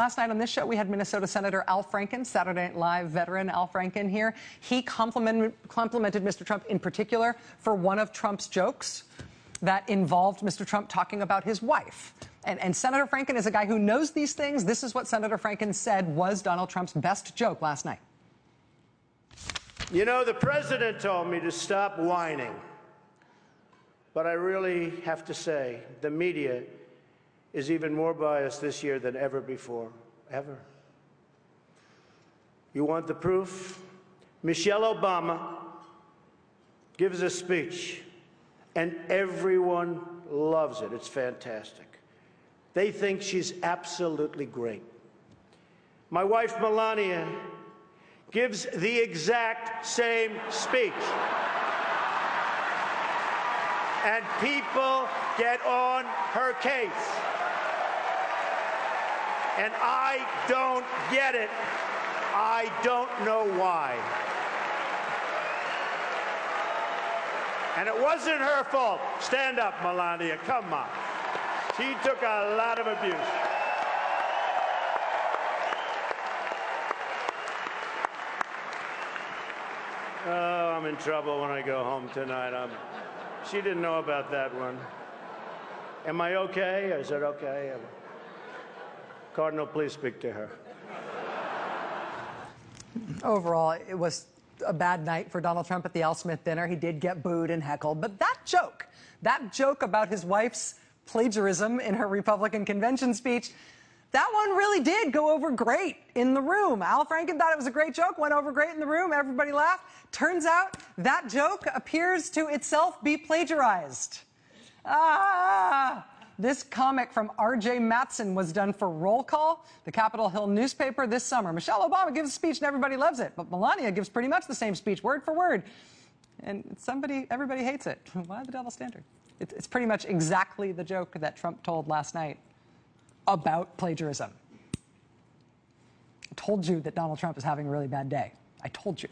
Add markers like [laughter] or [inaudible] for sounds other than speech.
last night on this show, we had Minnesota Senator Al Franken, Saturday Night Live veteran Al Franken here. He complimented, complimented Mr. Trump in particular for one of Trump's jokes that involved Mr. Trump talking about his wife. And, and, Senator Franken is a guy who knows these things. This is what Senator Franken said was Donald Trump's best joke last night. You know, the president told me to stop whining. But I really have to say, the media is even more biased this year than ever before. Ever. You want the proof? Michelle Obama gives a speech, and everyone loves it. It's fantastic. They think she's absolutely great. My wife, Melania, gives the exact same speech. And people get on her case. And I don't get it. I don't know why. And it wasn't her fault. Stand up, Melania. Come on. She took a lot of abuse. Oh, I'm in trouble when I go home tonight. I'm, she didn't know about that one. Am I okay? Is it okay? Cardinal, please speak to her. Overall, it was a bad night for Donald Trump at the Al Smith dinner. He did get booed and heckled. But that joke, that joke about his wife's plagiarism in her Republican convention speech, that one really did go over great in the room. Al Franken thought it was a great joke, went over great in the room, everybody laughed. Turns out that joke appears to itself be plagiarized. Ah! This comic from R.J. Matson was done for Roll Call, the Capitol Hill newspaper this summer. Michelle Obama gives a speech and everybody loves it, but Melania gives pretty much the same speech, word for word. And somebody, everybody hates it. [laughs] Why the double standard? It's pretty much exactly the joke that Trump told last night about plagiarism. I told you that Donald Trump is having a really bad day. I told you.